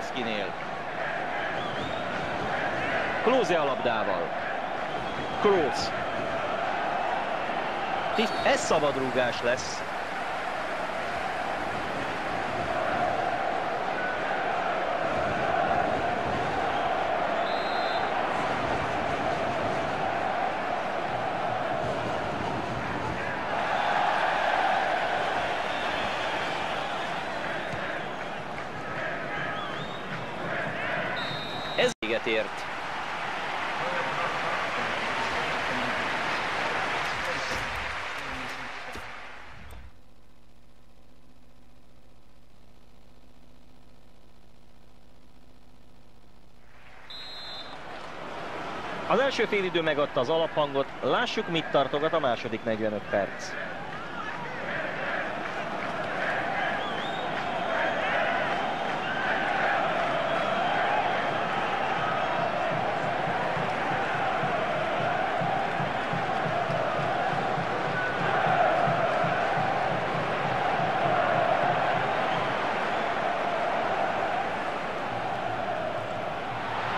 Podolskinél. Klóze a labdával. Klóz. Ez szabadrúgás lesz. Az első félidő megadta az alaphangot, lássuk mit tartogat a második 45 perc.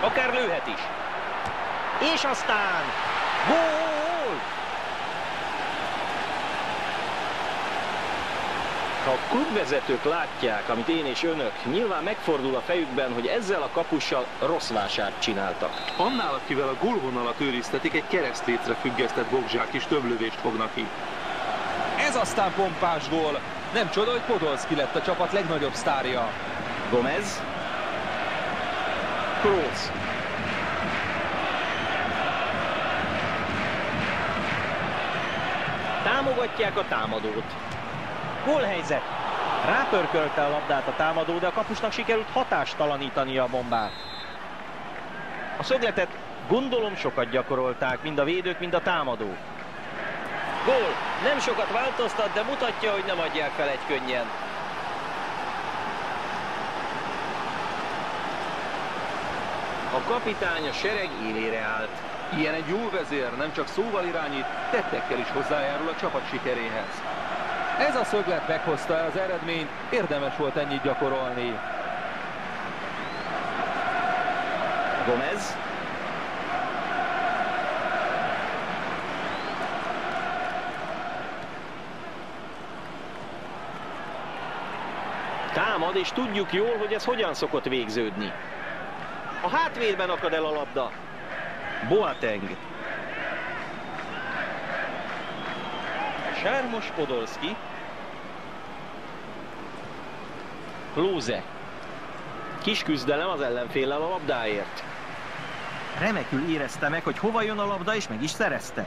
Akár lőhet is. És aztán gól! Ha a klubvezetők látják, amit én és önök, nyilván megfordul a fejükben, hogy ezzel a kapussal rossz vásárt csináltak. Annál, akivel a gólvonalat őriztetik, egy keresztétre függesztett bogzsák is több lövést fognak ki. Ez aztán pompás gól. Nem csoda, hogy Podolski lett a csapat legnagyobb sztárja. Gomez. Kroos. Támogatják a támadót. Gólhelyzet. Rápörkölte a labdát a támadó, de a kapusnak sikerült hatástalanítani a bombát. A szögletet gondolom sokat gyakorolták, mind a védők, mind a támadók. Gól! Nem sokat változtat, de mutatja, hogy nem adják fel egy könnyen. A kapitány a sereg élére állt. Ilyen egy jó vezér nem csak szóval irányít, tettekkel is hozzájárul a csapat sikeréhez. Ez a szöglet meghozta az eredményt, érdemes volt ennyit gyakorolni. Gomez. Támad, és tudjuk jól, hogy ez hogyan szokott végződni. A hátvédben akad el a labda. Boateng. Sármos Podolski. Klóze. Kis küzdelem az ellenféllel a labdáért. Remekül érezte meg, hogy hova jön a labda, és meg is szerezte.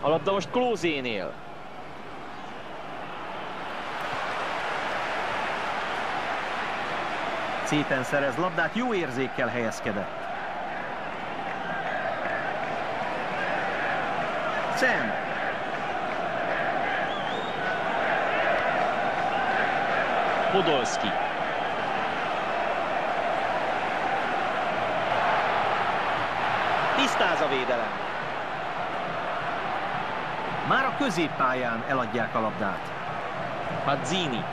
A labda most Klózénél. Szépen szerez labdát, jó érzékkel helyezkedett. Sam. Podolski. Tisztáz a védelem. Már a középpályán eladják a labdát. Mazzini.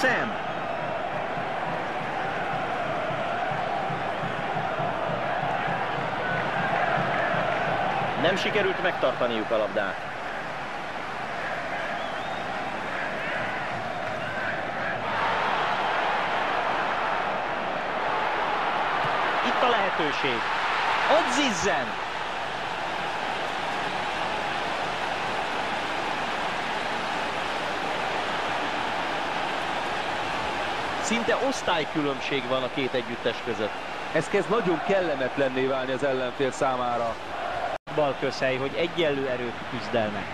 Sam. Nem sikerült megtartaniuk a labdát. Itt a lehetőség. Ott zizzen! Szinte osztálykülönbség van a két együttes között. Ez kezd nagyon kellemetlenné válni az ellenfél számára. Bal közhely, hogy egyenlő erőt küzdelnek.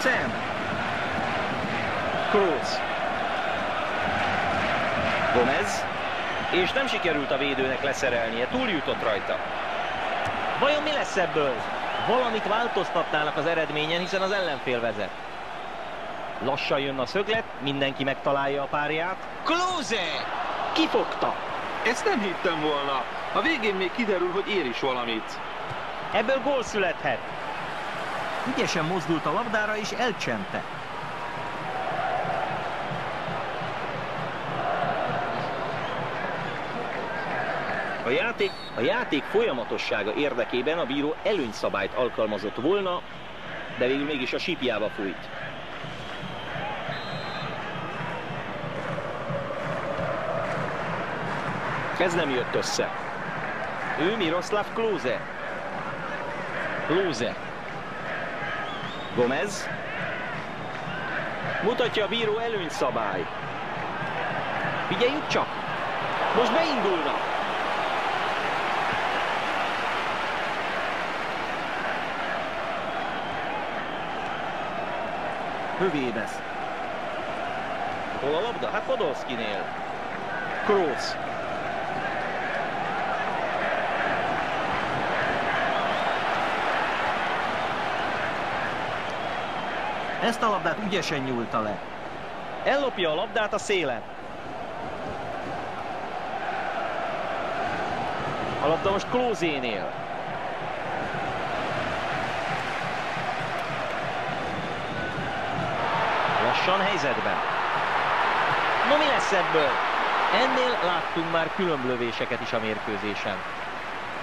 Sam. Kroos. Gomez. És nem sikerült a védőnek leszerelnie, túljutott rajta. Vajon mi lesz ebből? Valamit változtatnának az eredményen, hiszen az ellenfél vezet. Lassan jön a szöglet, mindenki megtalálja a párját. Klose! Kifogta! Ezt nem hittem volna. A végén még kiderül, hogy ér is valamit. Ebből gól születhet. Ügyesen mozdult a labdára és elcsente. A játék, a játék folyamatossága érdekében a bíró előnyszabályt alkalmazott volna, de végül mégis a sípjába fújt. Ez nem jött össze. Ő Miroslav Klose. Klose. Gomez. Mutatja a bíró előnyszabály. Figyeljük csak! Most beindulnak! Hövédez. Hol a labda? Hát Podolskinél. Kroos. Ezt a labdát ügyesen nyúlta le. Ellopja a labdát a szélen. A labda most Klózénél. Lassan helyzetben. No mi lesz ebből? Ennél láttunk már különblövéseket is a mérkőzésen.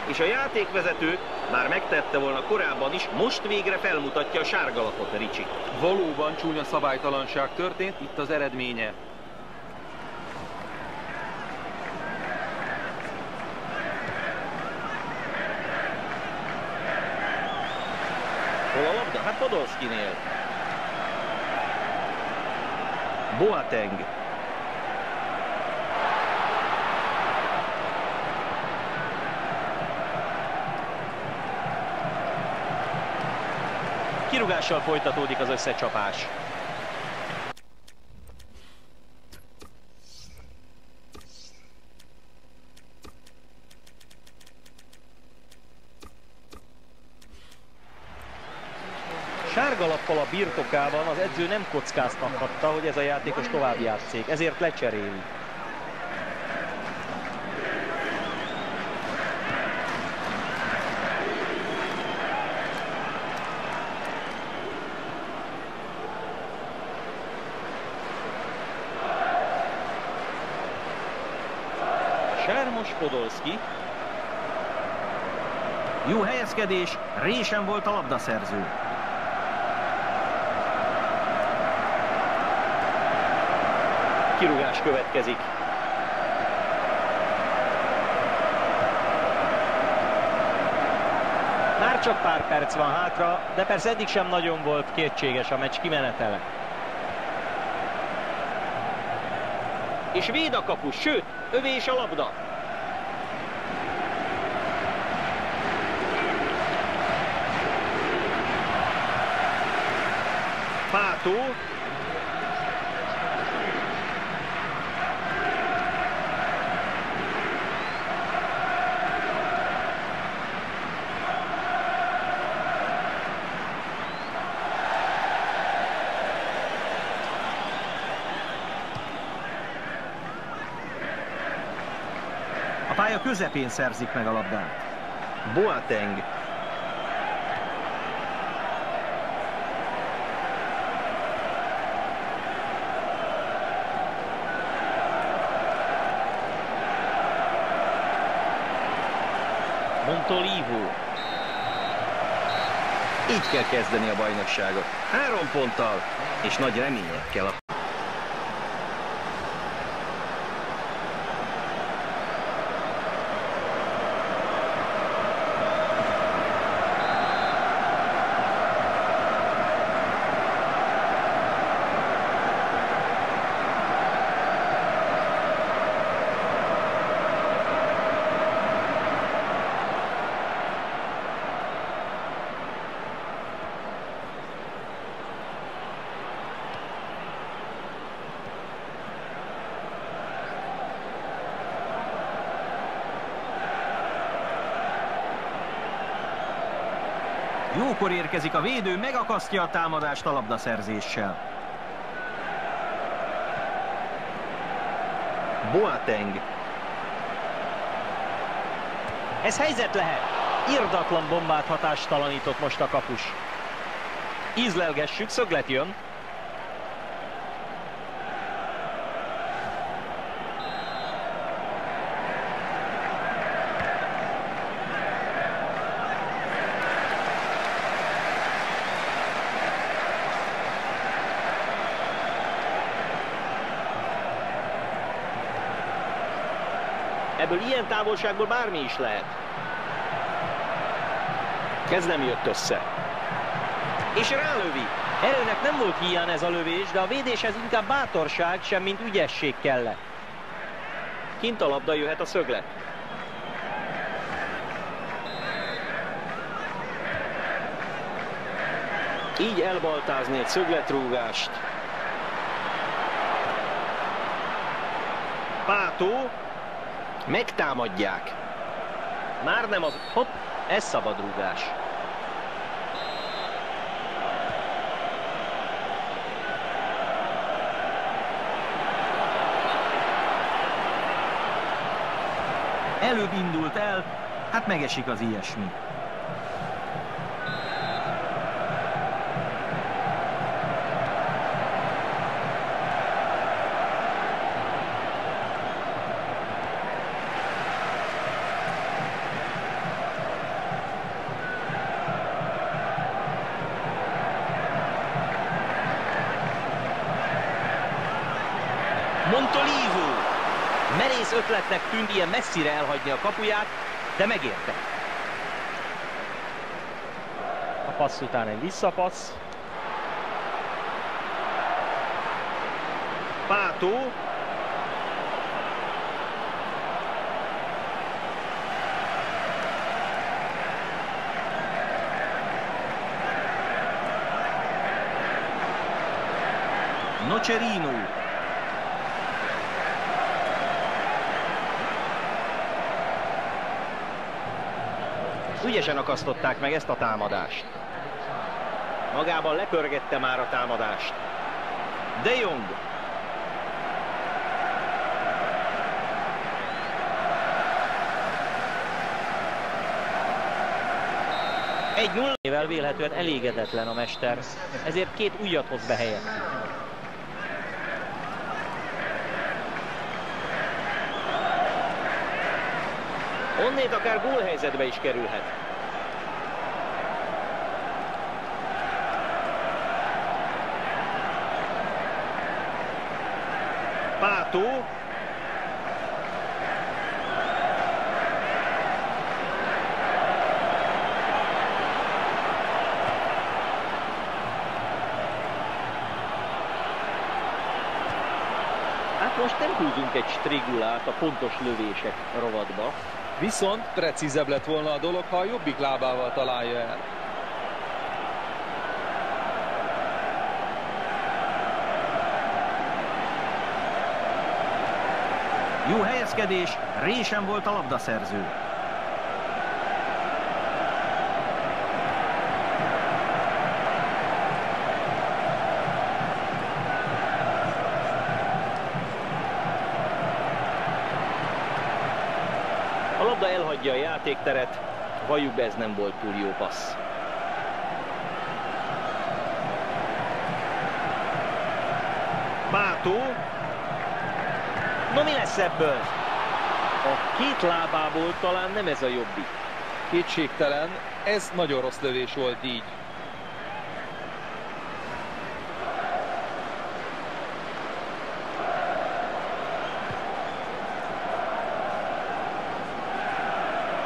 És a játékvezető már megtette volna korábban is, most végre felmutatja a sárgalapot Ricsi. Valóban csúnya szabálytalanság történt, itt az eredménye. Hol a labda? Hát Podolskinél. Boateng. Kirugással folytatódik az összecsapás. Sárga lappal a birtokában az edző nem kockáztathatta, hogy ez a játékos tovább játszik, ezért lecseréli. Sármos Podolski, Jó helyezkedés, résen volt a labdaszerző. kirúgás következik. Már csak pár perc van hátra, de persze eddig sem nagyon volt kétséges a meccs kimenetele. És véd a kapus, sőt, övé is a labda. Pátó, A pálya közepén szerzik meg a labdát. Boateng. Montolivo. Így kell kezdeni a bajnokságot. Három ponttal és nagy reményekkel a Jókor érkezik a védő, megakasztja a támadást a labdaszerzéssel. Boateng. Ez helyzet lehet. Irdatlan bombát hatástalanított most a kapus. Ízlelgessük, szöglet jön. Ebből ilyen távolságból bármi is lehet. Ez nem jött össze. És rálövi. Erőnek nem volt hiány ez a lövés, de a védéshez inkább bátorság, sem mint ügyesség kellett. Kint a labda jöhet a szöglet. Így elbaltázni egy szögletrúgást. Pátó Megtámadják. Már nem az... Hopp, ez szabadrúgás. Előbb indult el, hát megesik az ilyesmi. Montolivo. Merész ötletnek tűnt ilyen messzire elhagyni a kapuját, de megérte. A passz után egy visszapassz. Pátó. Nocerino. Ügyesen akasztották meg ezt a támadást. Magában lepörgette már a támadást. De Jong. Egy nullével vélhetően elégedetlen a mester, ezért két újat hoz be helyett. Onnét akár gólhelyzetbe is kerülhet. Pátó. Hát most nem húzunk egy strigulát a pontos lövések rovadba. Viszont precízebb lett volna a dolog, ha a jobbik lábával találja el. Jó helyezkedés, résen volt a labdaszerző. Játékteret, valljuk be ez nem volt túl jó passz. Bátó. No mi lesz ebből? A két lábából talán nem ez a jobbik. Kétségtelen, ez nagyon rossz lövés volt így.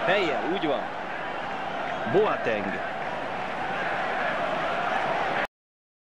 Fejjel, úgy van. Boateng.